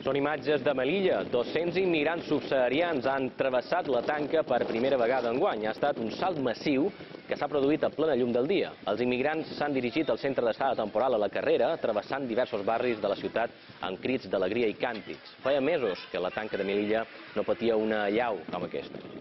Són imatges de Melilla. 200 immigrants subsaharians han travessat la tanca per primera vegada en guany. Ha estat un salt massiu que s'ha produït a plena llum del dia. Els immigrants s'han dirigit al centre d'estada temporal a la carrera, travessant diversos barris de la ciutat amb crits d'alegria i càntics. Feia mesos que la tanca de Melilla no patia una allau com aquesta.